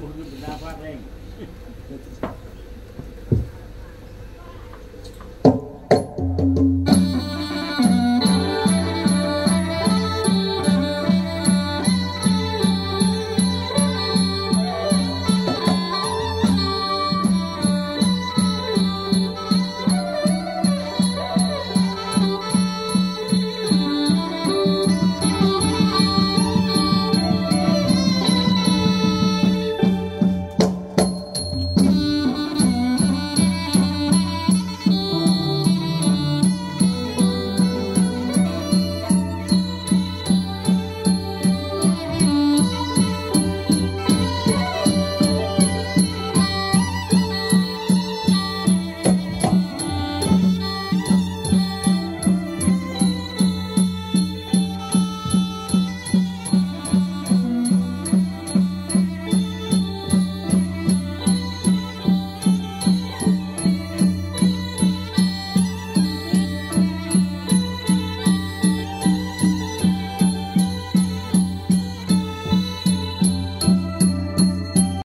Navarrengo.